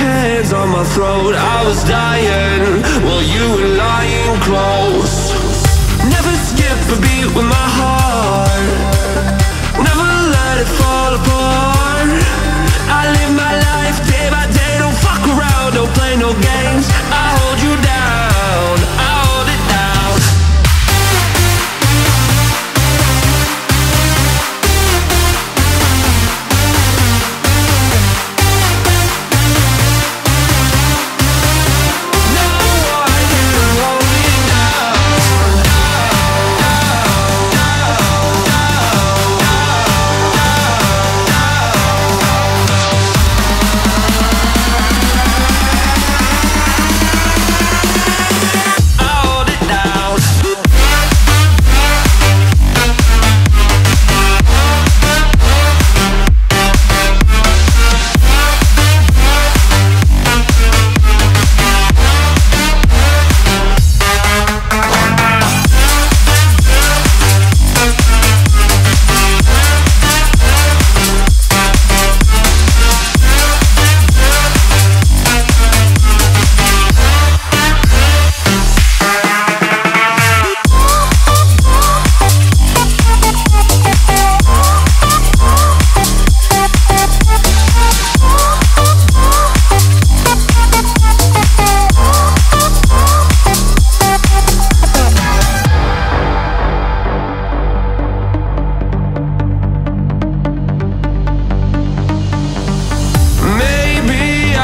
hands on my throat. I was dying. Well, you were lying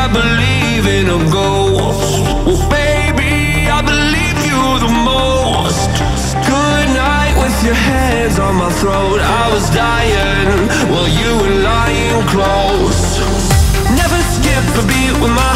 I believe in a ghost. Well, baby, I believe you the most. Good night with your hands on my throat. I was dying while you were lying close. Never skip a beat with my.